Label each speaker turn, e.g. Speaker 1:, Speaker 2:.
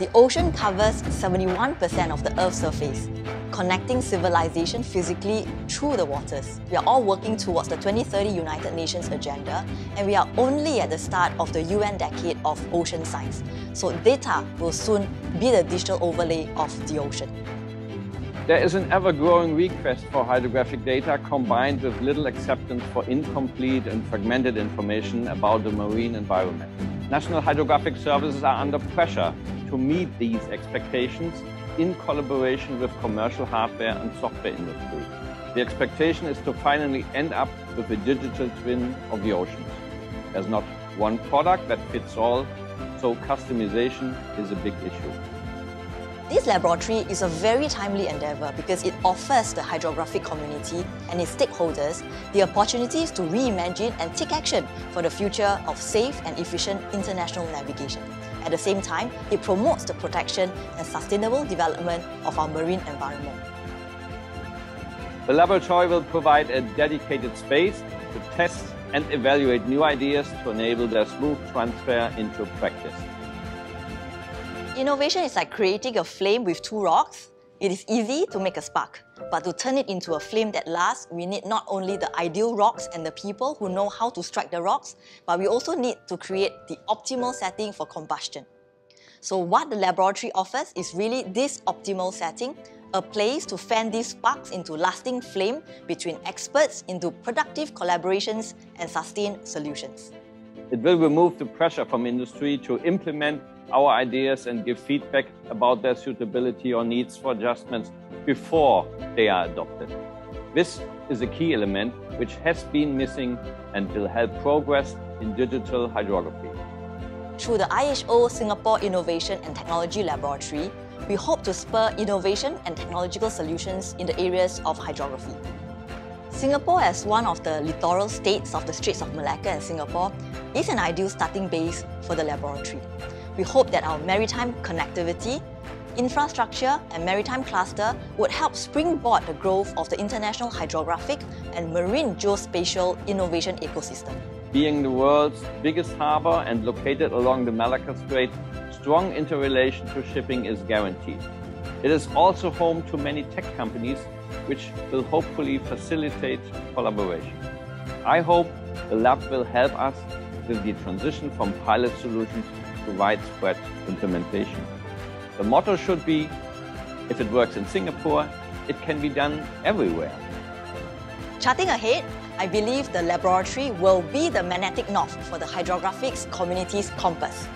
Speaker 1: The ocean covers 71% of the Earth's surface, connecting civilization physically through the waters. We are all working towards the 2030 United Nations agenda, and we are only at the start of the UN Decade of Ocean Science. So data will soon be the digital overlay of the ocean.
Speaker 2: There is an ever-growing request for hydrographic data combined with little acceptance for incomplete and fragmented information about the marine environment. National hydrographic services are under pressure to meet these expectations in collaboration with commercial hardware and software industry. The expectation is to finally end up with a digital twin of the oceans. There's not one product that fits all, so customization is a big issue.
Speaker 1: This laboratory is a very timely endeavour because it offers the hydrographic community and its stakeholders the opportunities to reimagine and take action for the future of safe and efficient international navigation. At the same time, it promotes the protection and sustainable development of our marine environment.
Speaker 2: The laboratory will provide a dedicated space to test and evaluate new ideas to enable their smooth transfer into practice.
Speaker 1: Innovation is like creating a flame with two rocks. It is easy to make a spark, but to turn it into a flame that lasts, we need not only the ideal rocks and the people who know how to strike the rocks, but we also need to create the optimal setting for combustion. So what the laboratory offers is really this optimal setting, a place to fan these sparks into lasting flame between experts into productive collaborations and sustained solutions.
Speaker 2: It will remove the pressure from industry to implement our ideas and give feedback about their suitability or needs for adjustments before they are adopted. This is a key element which has been missing and will help progress in digital hydrography.
Speaker 1: Through the IHO Singapore Innovation and Technology Laboratory, we hope to spur innovation and technological solutions in the areas of hydrography. Singapore as one of the littoral states of the Straits of Malacca and Singapore is an ideal starting base for the laboratory we hope that our maritime connectivity, infrastructure and maritime cluster would help springboard the growth of the international hydrographic and marine geospatial innovation ecosystem.
Speaker 2: Being the world's biggest harbor and located along the Malacca Strait, strong interrelation to shipping is guaranteed. It is also home to many tech companies which will hopefully facilitate collaboration. I hope the lab will help us with the transition from pilot solutions to widespread implementation. The motto should be, if it works in Singapore, it can be done everywhere.
Speaker 1: Charting ahead, I believe the laboratory will be the magnetic north for the hydrographics community's compass.